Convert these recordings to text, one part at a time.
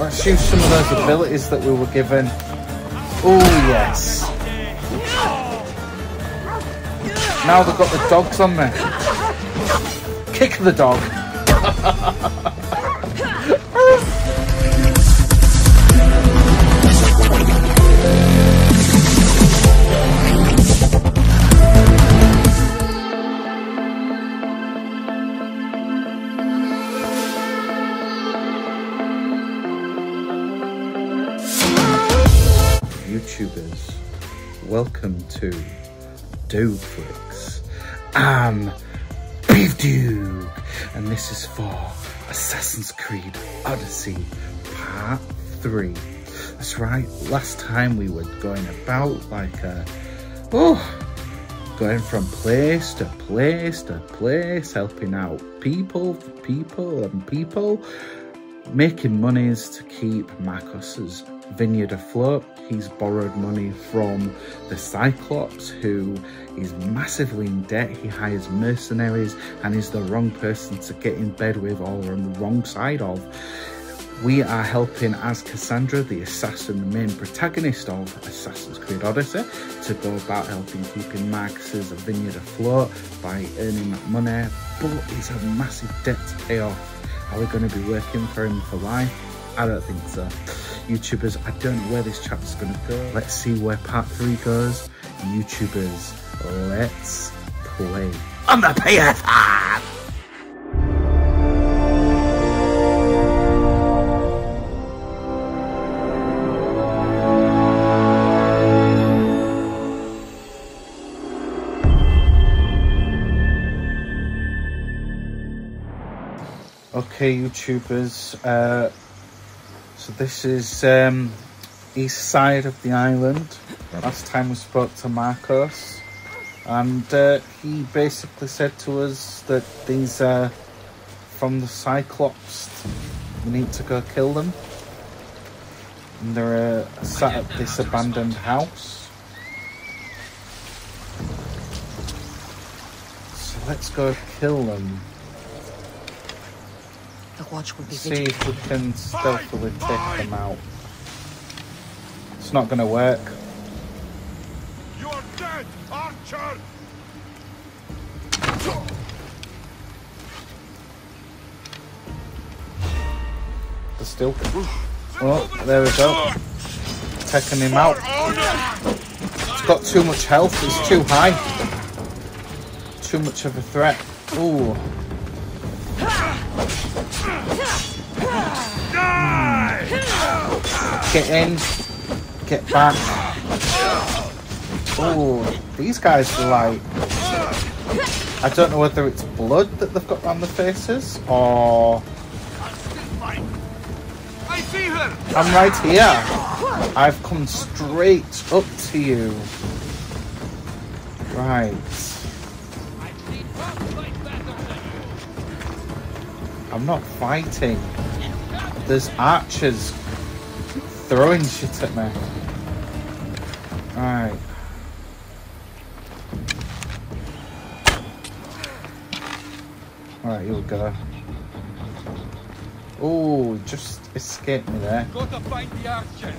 Let's use some of those abilities that we were given. Oh yes. Now they've got the dogs on me. Kick the dog. YouTubers, welcome to Dawg Flix. I'm Beev Dawg, and this is for Assassin's Creed Odyssey Part 3. That's right, last time we were going about like a, oh, going from place to place to place, helping out people, people and people, making monies to keep Markos's vineyard afloat. He's borrowed money from the Cyclops, who is massively in debt. He hires mercenaries and is the wrong person to get in bed with or on the wrong side of. We are helping as Kassandra, the assassin, the main protagonist of Assassin's Creed Odyssey, to go about helping keeping Markos's vineyard afloat by earning that money. But he's a massive debt to pay off. Are we going to be working for him for life? I don't think so. YouTubers, I don't know where this chapter's to go. Let's see where part three goes. YouTubers, let's play. On the PS5! Okay, YouTubers, uh, so this is um, east side of the island. Last time we spoke to Markos, and uh, he basically said to us that these are from the Cyclops. We need to go kill them. And they're uh, sat at this abandoned house. So let's go kill them. The watch will be See if we can stealthily take them out. It's not going to work. You're dead, Archer! They're still. Oh, there we go. Taking him out. It's got too much health. It's too high. Too much of a threat. Ooh. Get in. Get back. Ooh, these guys are like. I don't know whether it's blood that they've got on the faces or. I'm right here. I've come straight up to you. Right. I'm not fighting. There's archers throwing shit at me. Alright. Alright, here we go. Oh, just escaped me there. Gotta find the Archer!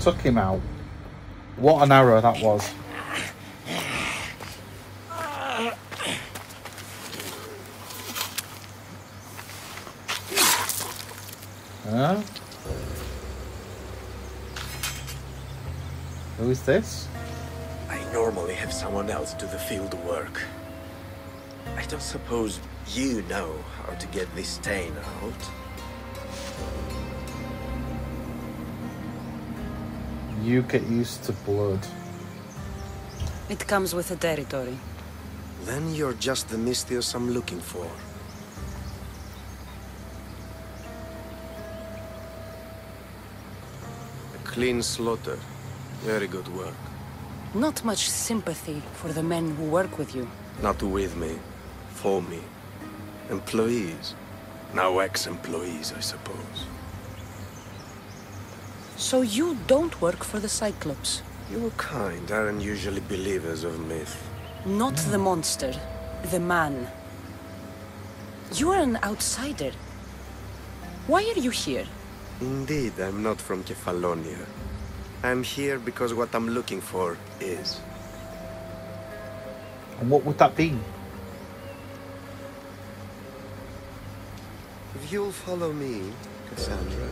Took him out. What an arrow that was. Huh? Who is this? I normally have someone else do the field work. I don't suppose you know how to get this stain out. You get used to blood. It comes with the territory. Then you're just the Misthios I'm looking for. Clean slaughter. Very good work. Not much sympathy for the men who work with you. Not with me, for me. Employees. Now ex-employees, I suppose. So you don't work for the Cyclops. Your kind aren't usually believers of myth. Not the monster. The man. You are an outsider. Why are you here? Indeed, I'm not from Kephallonia. I'm here because what I'm looking for is. And what would that be? If you'll follow me, Kassandra.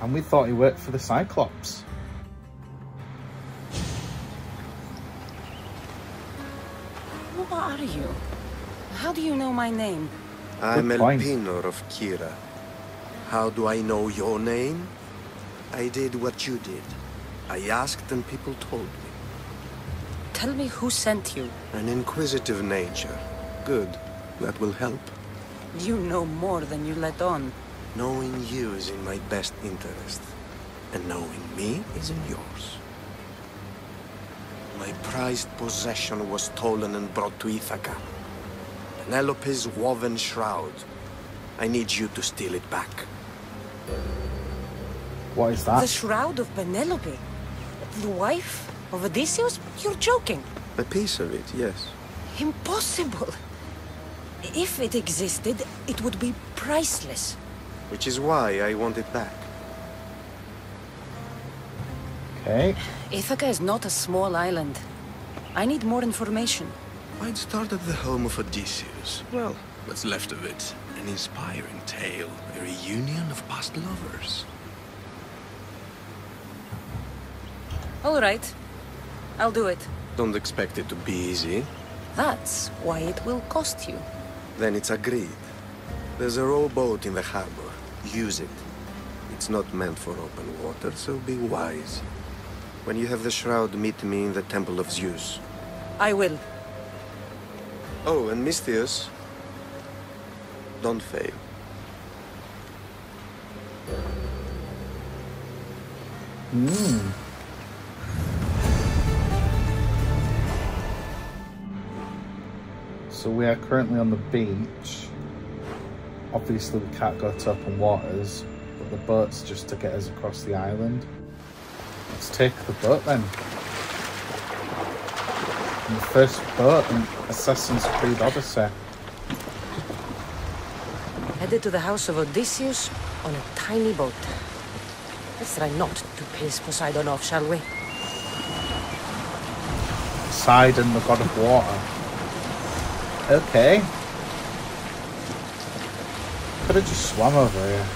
And we thought he worked for the Cyclops. Are you? How do you know my name? I'm Good point. Elpenor of Kirrha. How do I know your name? I did what you did. I asked and people told me. Tell me who sent you. An inquisitive nature. Good. That will help. You know more than you let on. Knowing you is in my best interest. And knowing me is in yours. My prized possession was stolen and brought to Ithaca. Penelope's woven shroud. I need you to steal it back. What is that? The shroud of Penelope? The wife of Odysseus? You're joking. A piece of it, yes. Impossible. If it existed, it would be priceless. Which is why I want it back. Okay. Ithaca is not a small island. I need more information. I'd start at the home of Odysseus. Well, what's left of it. An inspiring tale, a reunion of past lovers. All right. I'll do it. Don't expect it to be easy. That's why it will cost you. Then it's agreed. There's a rowboat in the harbor. Use it. It's not meant for open water, so be wise. When you have the shroud, meet me in the Temple of Zeus. I will. Oh, and Misthios, don't fail. Hmm. So we are currently on the beach. Obviously we can't go to open waters, but the boat's just to get us across the island. Let's take the boat then. And the first boat in Assassin's Creed Odyssey. Headed to the house of Odysseus on a tiny boat. Let's try not to piss Poseidon off, shall we? Poseidon, the god of water. Okay. Could have just swam over here.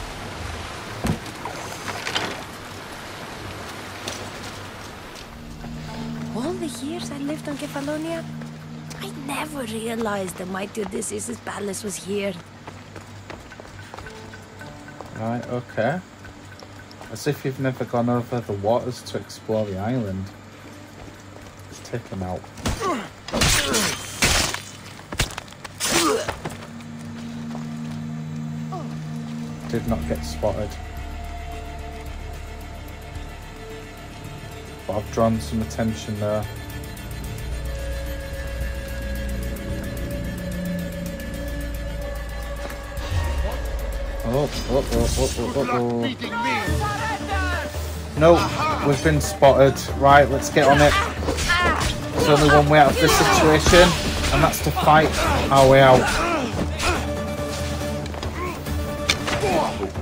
Years I lived on Kephallonia, I never realized the mighty Odysseus' palace was here. Right, okay. As if you've never gone over the waters to explore the island. Let's take him out. Did not get spotted. But I've drawn some attention there. Oh, oh, oh, oh, oh, oh, oh. oh, oh. No, we've been spotted. Right, let's get on it. There's only one way out of this situation, and that's to fight our way out.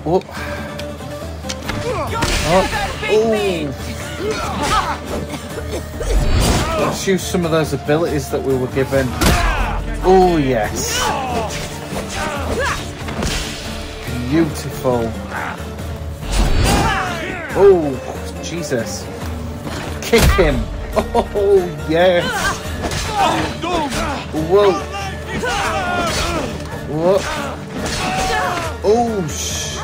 Oh. Oh. Oh. Let's use some of those abilities that we were given. Oh, yes. Beautiful. Oh, Jesus. Kick him. Oh, yes. Whoa. Whoa. Oh, sh.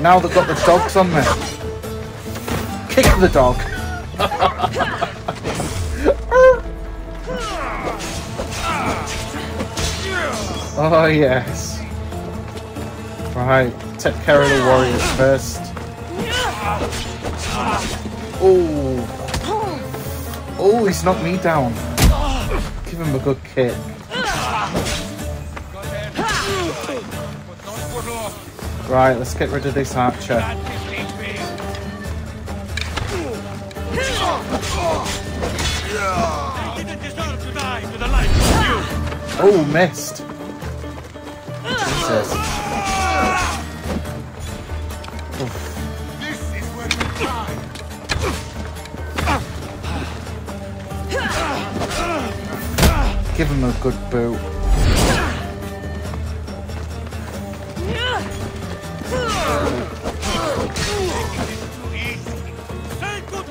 Now they've got the dogs on me. Kick the dog. oh, yes. Right, take care of the warriors first. Oh. Oh, he's knocked me down. Give him a good kick. Right, let's get rid of this archer. Oh, defeats good boot.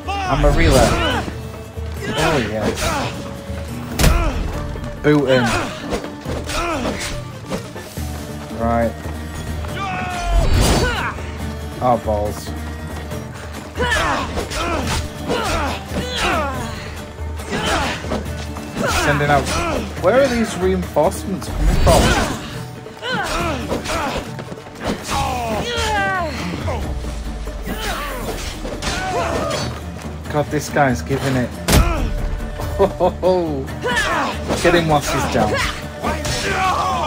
I'm a relay. Oh, yes. Boot him. Right. Oh, balls. Sending out. Where are these reinforcements coming from? God, this guy's giving it. Oh, Get him whilst he's down.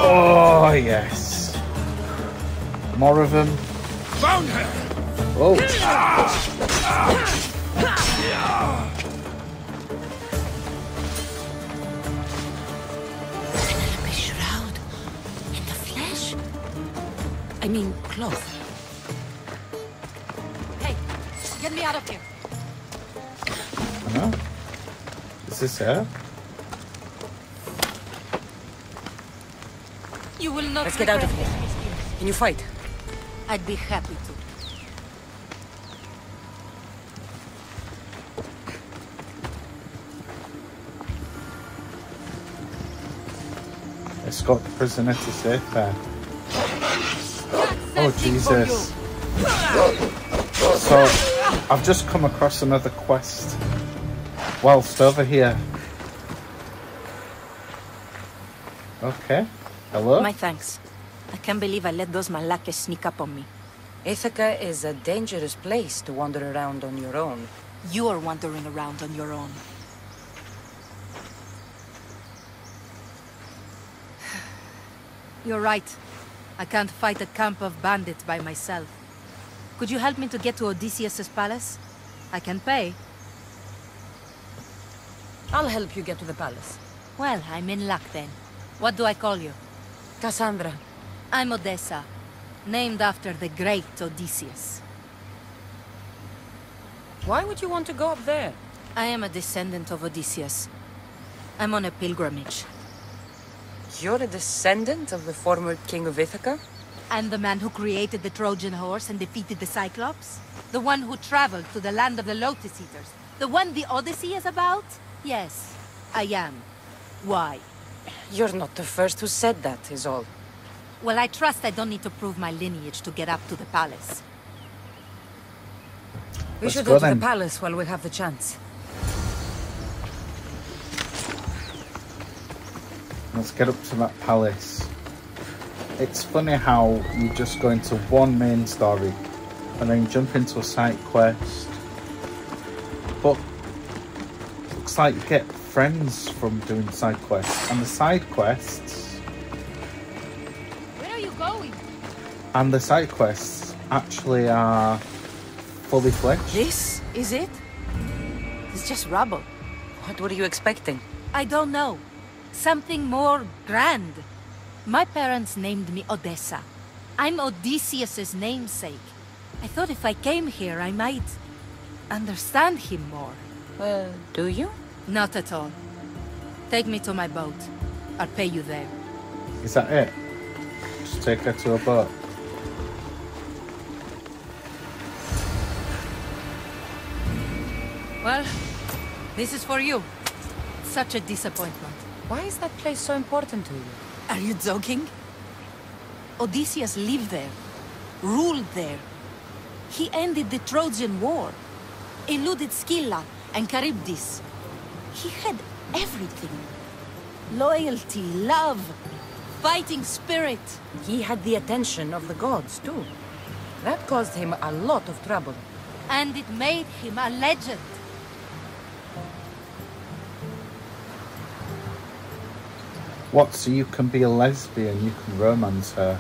Oh, yes. More of them. Found her. Oh. I mean, cloth. Hey, get me out of here. Huh? Is this her? You will not Let's get out of here. Can you fight? I'd be happy to. Escort the prisoner to safety. Oh, Jesus. So, I've just come across another quest. Whilst over here. Okay. Hello? My thanks. I can't believe I let those Malakes sneak up on me. Ithaca is a dangerous place to wander around on your own. You're wandering around on your own. You're right. I can't fight a camp of bandits by myself. Could you help me to get to Odysseus's palace? I can pay. I'll help you get to the palace. Well, I'm in luck then. What do I call you? Kassandra, I'm Odessa, named after the great Odysseus. why would you want to go up there? I am a descendant of Odysseus. I'm on a pilgrimage. You're a descendant of the former king of Ithaca? I'm the man who created the Trojan horse and defeated the Cyclops? The one who traveled to the land of the Lotus Eaters? The one the Odyssey is about? Yes, I am. Why? You're not the first who said that, is all. Well, I trust I don't need to prove my lineage to get up to the palace. We Let's should go go to then. the palace while we have the chance. Let's get up to that palace. It's funny how you just go into one main story and then jump into a side quest. But looks like you get friends from doing side quests. And the side quests Where are you going? and the side quests actually are fully fledged. This is it? It's just rubble. What were you expecting? I don't know. Something more grand. My parents named me Odessa. I'm Odysseus's namesake. I thought if I came here, I might understand him more. Well, do you? Not at all. Take me to my boat. I'll pay you there. Is that it? Just take her to a boat. Well, this is for you. Such a disappointment. Why is that place so important to you? Are you joking? Odysseus lived there, ruled there. He ended the Trojan War, eluded Scylla and Charybdis. He had everything. Loyalty, love, fighting spirit. He had the attention of the gods, too. That caused him a lot of trouble. And it made him a legend. What, so you can be a lesbian, you can romance her?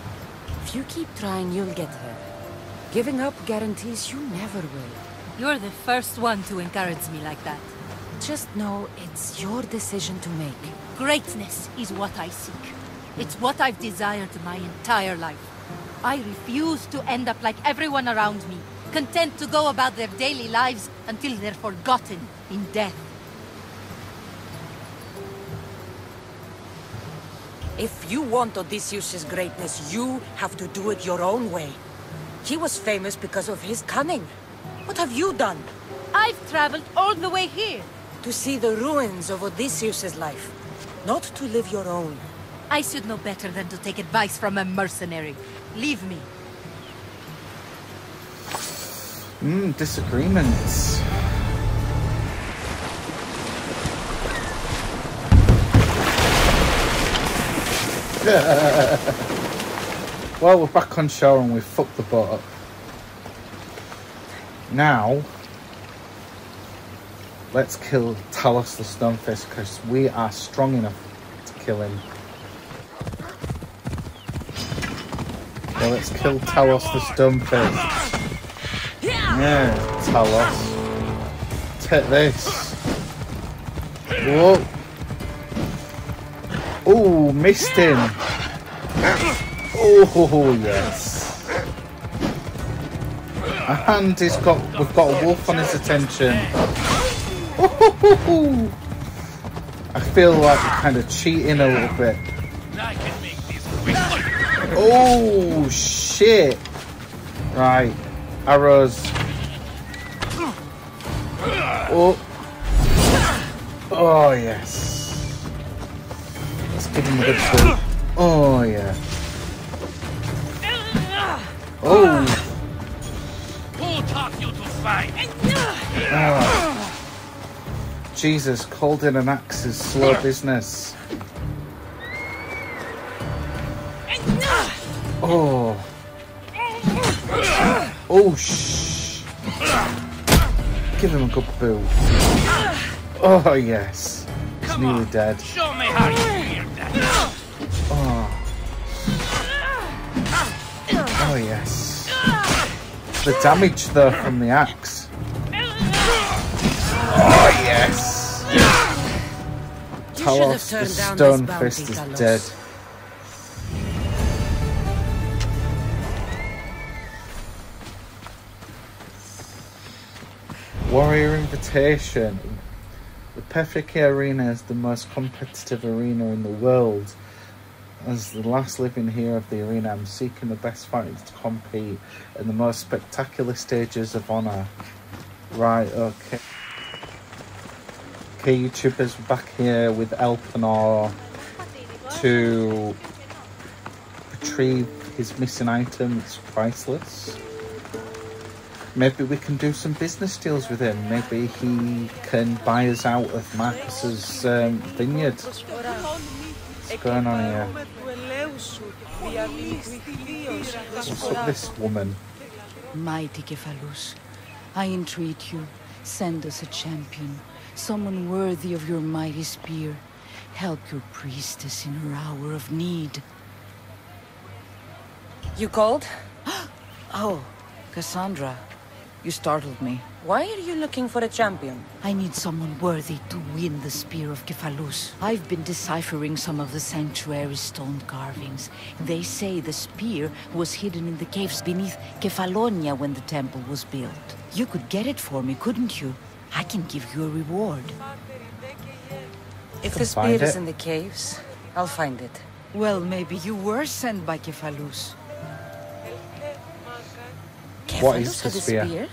If you keep trying, you'll get her. Giving up guarantees you never will. You're the first one to encourage me like that. Just know it's your decision to make. Greatness is what I seek. It's what I've desired my entire life. I refuse to end up like everyone around me, content to go about their daily lives until they're forgotten in death. If you want Odysseus' greatness, you have to do it your own way. He was famous because of his cunning. What have you done? I've traveled all the way here. To see the ruins of Odysseus' life, not to live your own. I should know better than to take advice from a mercenary. Leave me. Hmm, disagreements. well, we're back on shore and we've fucked the boat up. Now, let's kill Talos the Stonefist because we are strong enough to kill him. Well, let's kill Talos the Stonefist. Yeah, Talos. Take this. Whoa. Oh, missed him. Oh, yes. And he's got, we've got a wolf on his attention. Oh, I feel like we're kind of cheating a little bit. Oh, shit. Right. Arrows. Oh. Oh, yes. Give him a good. Oh, yeah. Oh. Ah. Jesus, in an axe is slow business. Oh. Oh, shh. Give him a good boo. Oh, yes. He's nearly dead. Show me how The damage, though, from the axe. Oh, yes. You should have Talos, the turned down stone fist, is Talos. dead. Warrior Invitation. The Pefiki Arena is the most competitive arena in the world. As the last living hero of the arena, I'm seeking the best fighters to compete in the most spectacular stages of honor. Right, okay. Okay, YouTubers, back here with Elpenor to retrieve his missing item. It's priceless. Maybe we can do some business deals with him. Maybe he can buy us out of Markos's um, vineyard. What's going on here? What's up, this woman? Mighty Cephalus, I entreat you, send us a champion, someone worthy of your mighty spear. Help your priestess in her hour of need. You called? Oh, Kassandra, you startled me. Why are you looking for a champion? I need someone worthy to win the spear of Cephalus. I've been deciphering some of the sanctuary's stone carvings. They say the spear was hidden in the caves beneath Kephallonia when the temple was built. You could get it for me, couldn't you? I can give you a reward. If the spear is in the caves, I'll find it. Well, maybe you were sent by Cephalus. What is Cephalus the had a spear? spear?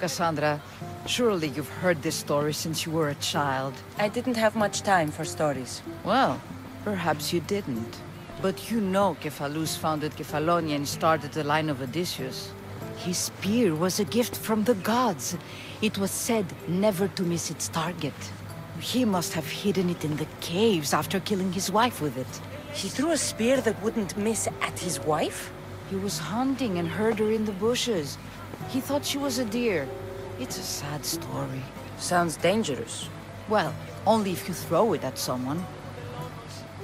Kassandra, surely you've heard this story since you were a child. I didn't have much time for stories. Well, perhaps you didn't. But you know Cephalus founded Kephallonia and started the line of Odysseus. His spear was a gift from the gods. It was said never to miss its target. He must have hidden it in the caves after killing his wife with it. He threw a spear that wouldn't miss at his wife? He was hunting and heard her in the bushes. He thought she was a deer. It's a sad story. Sounds dangerous. Well, only if you throw it at someone.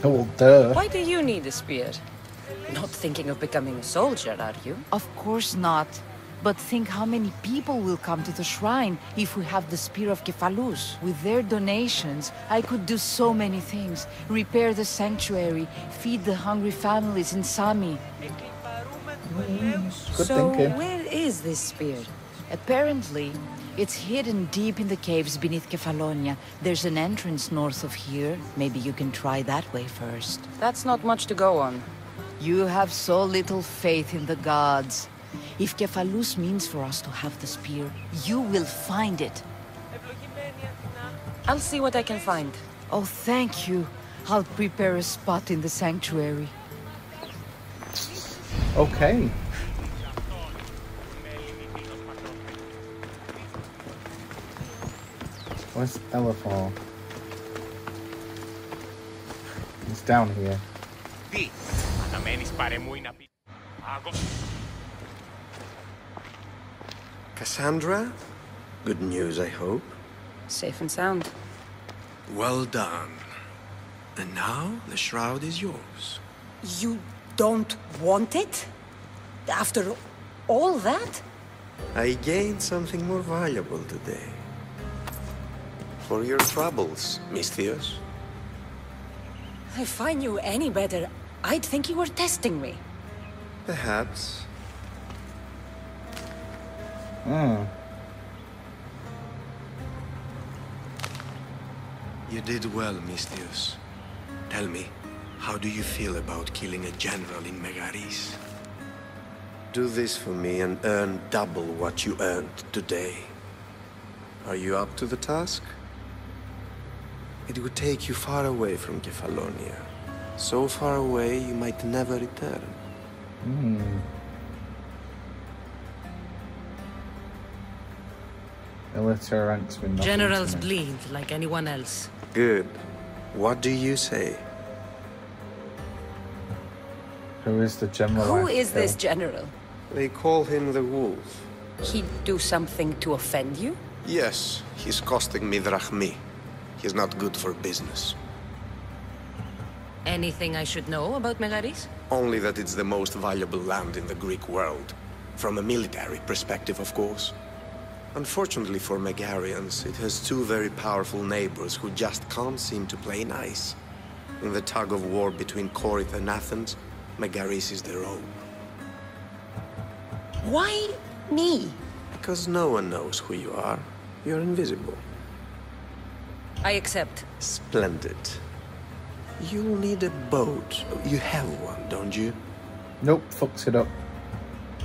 Oh, well, duh. Why do you need a spear? Not thinking of becoming a soldier, are you? Of course not. But think how many people will come to the shrine if we have the Spear of Kephalus. With their donations, I could do so many things. Repair the sanctuary, feed the hungry families in Sami. Good so, thinking. where is this spear? Apparently, it's hidden deep in the caves beneath Kephallonia. There's an entrance north of here. Maybe you can try that way first. That's not much to go on. You have so little faith in the gods. If Kephalus means for us to have the spear, you will find it. I'll see what I can find. Oh, thank you. I'll prepare a spot in the sanctuary. Okay. Where's Elefal? He's down here. Kassandra? Good news, I hope. Safe and sound. Well done. And now the shroud is yours. You don't want it? After all that? I gained something more valuable today. For your troubles, Misthios. If I knew any better, I'd think you were testing me. Perhaps. Hmm. You did well, Misthios. Tell me, how do you feel about killing a general in Megaris? Do this for me and earn double what you earned today. Are you up to the task? It would take you far away from Kephallonia. So far away you might never return. Hmm. Military ranks with nothing Generals bleed like anyone else. Good. What do you say? Who is the general? Who I is this general? They call him the Wolf. He'd do something to offend you? Yes, he's costing me drachmi. He's not good for business. Anything I should know about Megaris? Only that it's the most valuable land in the Greek world. From a military perspective, of course. Unfortunately for Megarians, it has two very powerful neighbors who just can't seem to play nice. In the tug of war between Corinth and Athens, Megaris is their own. Why me? Because no one knows who you are. You're invisible. I accept. Splendid. You'll need a boat. You have one, don't you? Nope, fucks it up.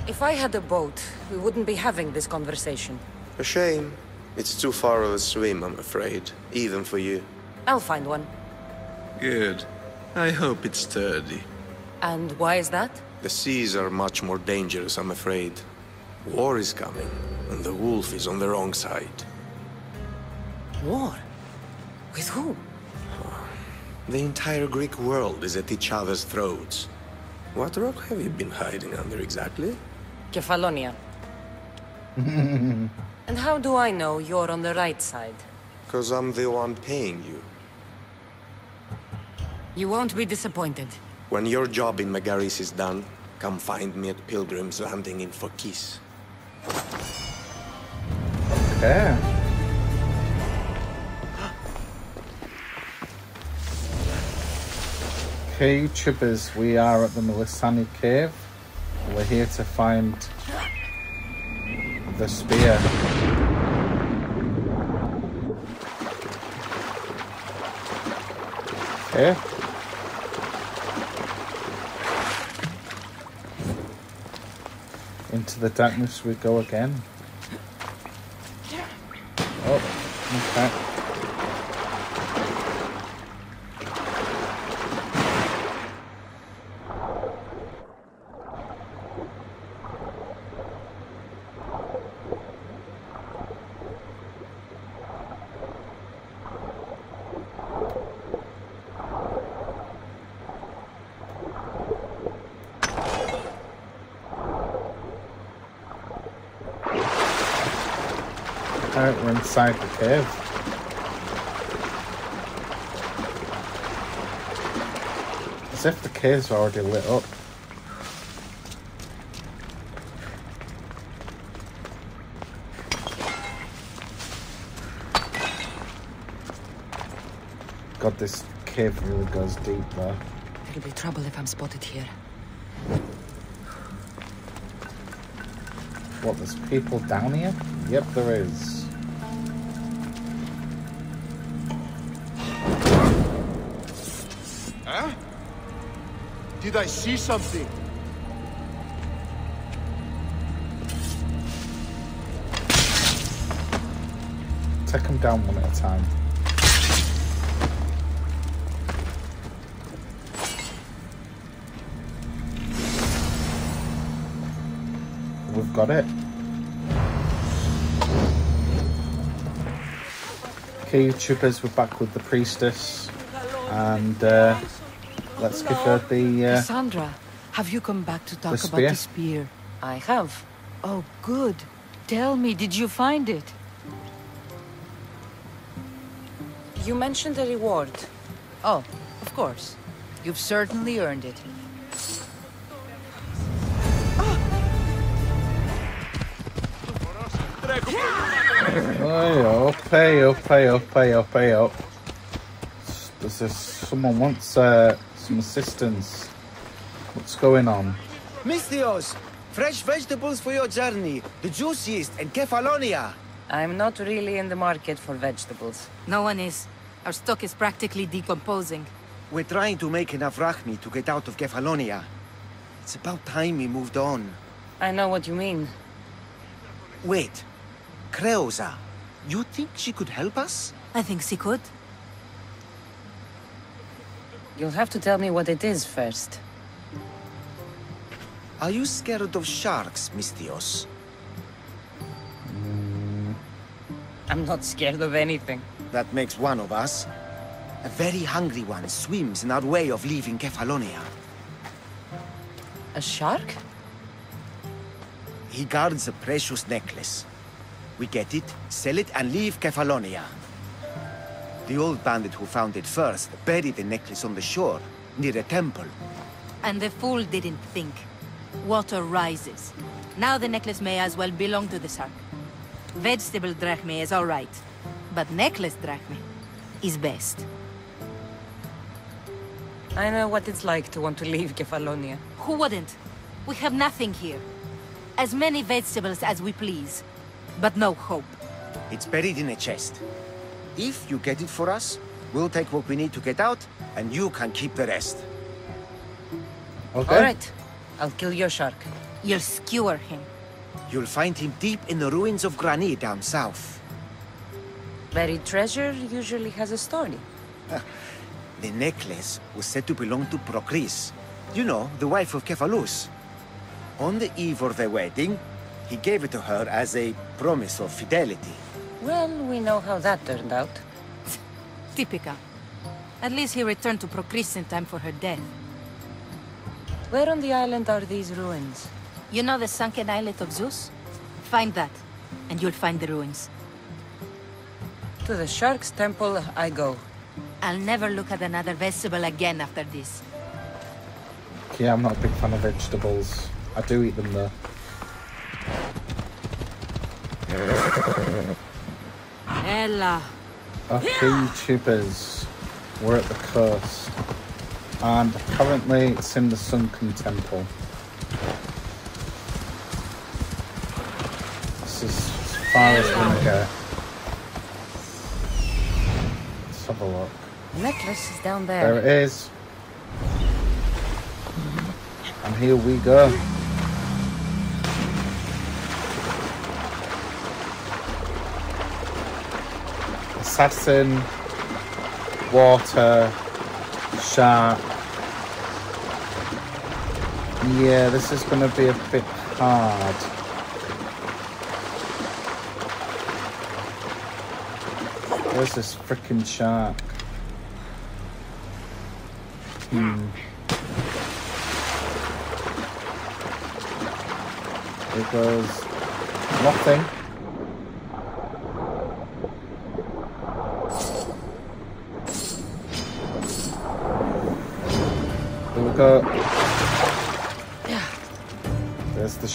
If I had a boat, we wouldn't be having this conversation. A shame. It's too far of a swim, I'm afraid. Even for you. I'll find one. Good. I hope it's sturdy. And why is that? The seas are much more dangerous, I'm afraid. War is coming, and the wolf is on the wrong side. War? With who? The entire Greek world is at each other's throats. What rock have you been hiding under exactly? Kephallonia. and how do I know you're on the right side? Because I'm the one paying you. You won't be disappointed. When your job in Megaris is done, come find me at Pilgrim's Landing in Phokis. Okay. Okay, YouTubers, we are at the Melissani Cave. We're here to find the spear. Okay. Into the darkness we go again. Oh, okay. Okay. As if the cave's already lit up. God, this cave really goes deep there. It'll be trouble if I'm spotted here. What, there's people down here? Yep, there is. Did I see something? Take them down one at a time. We've got it. Okay, YouTubers, we're back with the priestess, and uh, let's give her the. Uh, Kassandra, have you come back to talk The about the spear? I have. Oh, good. Tell me, did you find it? You mentioned a reward. Oh, of course. You've certainly earned it. Hey up, hey up, hey up, hey up, hey up. Does this, someone wants uh, some assistance? What's going on? Misthios, fresh vegetables for your journey. The juiciest in Kephallonia. I'm not really in the market for vegetables. No one is. Our stock is practically decomposing. We're trying to make enough rachmi to get out of Kephallonia. It's about time we moved on. I know what you mean. Wait, Creosa, you think she could help us? I think she could. You'll have to tell me what it is first. Are you scared of sharks, Misthios? Mm. I'm not scared of anything. That makes one of us. A very hungry one swims in our way of leaving Kephallonia. A shark? He guards a precious necklace. We get it, sell it, and leave Kephallonia. The old bandit who found it first buried the necklace on the shore, near a temple. And the fool didn't think. Water rises. Now the necklace may as well belong to the shark. Vegetable drachme is all right, but necklace drachme is best. I know what it's like to want to leave Kephallonia. Who wouldn't? We have nothing here. As many vegetables as we please, but no hope. It's buried in a chest. If you get it for us, we'll take what we need to get out, and you can keep the rest. Okay. All right. I'll kill your shark. You'll skewer him. You'll find him deep in the ruins of Granit down south. Buried treasure usually has a story. The necklace was said to belong to Procris. You know, the wife of Cephalus. On the eve of their wedding, he gave it to her as a promise of fidelity. Well, we know how that turned out. Typical. At least he returned to Procris in time for her death. Where on the island are these ruins? You know the sunken islet of Zeus? Find that, and you'll find the ruins. To the shark's temple I go. I'll never look at another vegetable again after this. Yeah, I'm not a big fan of vegetables. I do eat them though. Ella. Okay, YouTubers, we're at the coast. And currently it's in the Sunken Temple. This is as far as we're gonna go. Let's have a look. Necklace is down There there. it is. And here we go. Assassin, water, shark. Yeah, this is going to be a bit hard. Where's this freaking shark? Hmm. It goes nothing.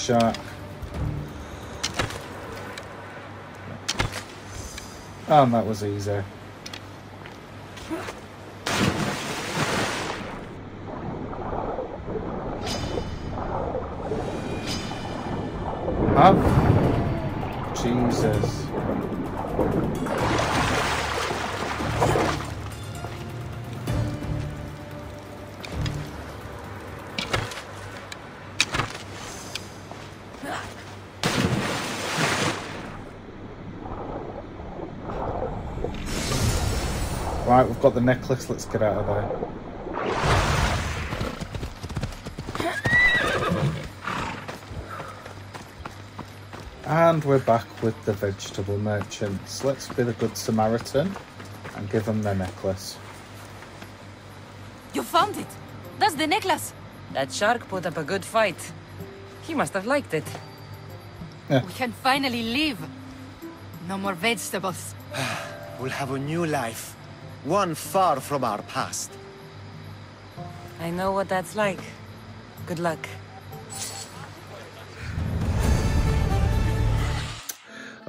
shot. And that was easy. Have? Jesus. Got the necklace, let's get out of there. And we're back with the vegetable merchants. Let's be the good Samaritan and give them their necklace. You found it! That's the necklace! That shark put up a good fight. He must have liked it. We can finally leave. No more vegetables. We'll have a new life. One far from our past. I know what that's like. Good luck.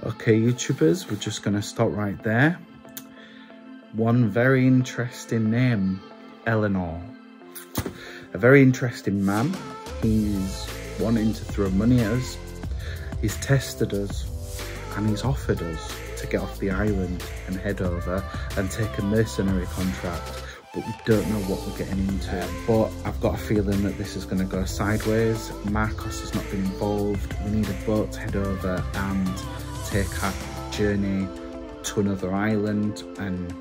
Okay, YouTubers, we're just going to stop right there. One very interesting name, Elpenor. A very interesting man. He's wanting to throw money at us. He's tested us and he's offered us to get off the island and head over and take a mercenary contract but we don't know what we're getting into. But I've got a feeling that this is going to go sideways. Markos has not been involved. We need a boat to head over and take our journey to another island and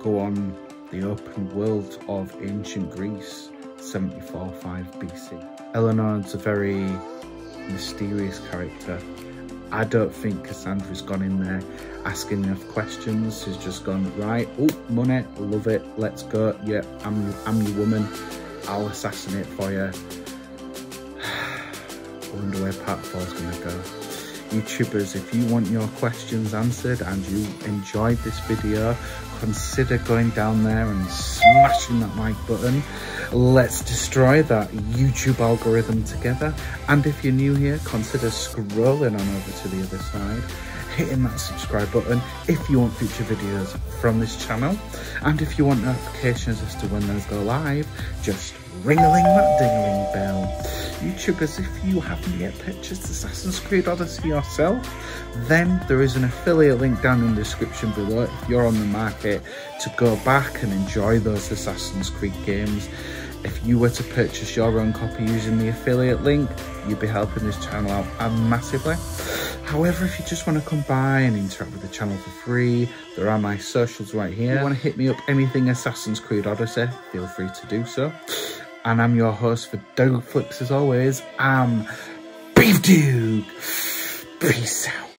go on the open world of ancient Greece, 74-5 BC. Elpenor's a very mysterious character. I don't think Kassandra's gone in there asking enough questions. She's just gone, right, oh, money, love it, let's go. Yeah, I'm, I'm your woman. I'll assassinate for you. I wonder where part four is going to go. YouTubers, if you want your questions answered and you enjoyed this video, consider going down there and smashing that like button. Let's destroy that YouTube algorithm together. And if you're new here, consider scrolling on over to the other side, hitting that subscribe button if you want future videos from this channel. And if you want notifications as to when those go live, just ring-a-ling that ding-a-ling bell. YouTubers, if you haven't yet purchased Assassin's Creed Odyssey yourself, then there is an affiliate link down in the description below if you're on the market to go back and enjoy those Assassin's Creed games. If you were to purchase your own copy using the affiliate link, you'd be helping this channel out massively. However, if you just want to come by and interact with the channel for free, there are my socials right here. If you want to hit me up anything Assassin's Creed Odyssey, feel free to do so. And I'm your host for Dawg Flix as always. I'm Beev Dawg. Peace out.